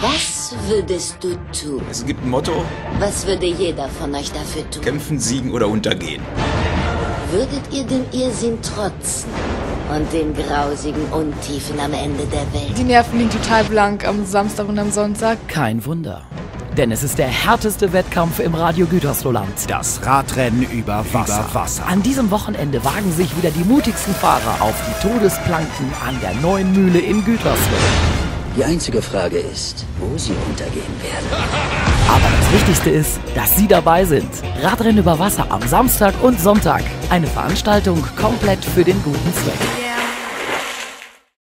Was würdest du tun? Es gibt ein Motto: Was würde jeder von euch dafür tun? Kämpfen, siegen oder untergehen. Würdet ihr dem Irrsinn trotzen und den grausigen Untiefen am Ende der Welt? Die Nerven liegen total blank am Samstag und am Sonntag. Kein Wunder. Denn es ist der härteste Wettkampf im Radio Gütersloh-Land. Das Radrennen über Wasser. über Wasser. An diesem Wochenende wagen sich wieder die mutigsten Fahrer auf die Todesplanken an der neuen Mühle in Gütersloh. Die einzige Frage ist, wo sie untergehen werden. Aber das Wichtigste ist, dass Sie dabei sind. Radrennen über Wasser am Samstag und Sonntag. Eine Veranstaltung komplett für den guten Zweck.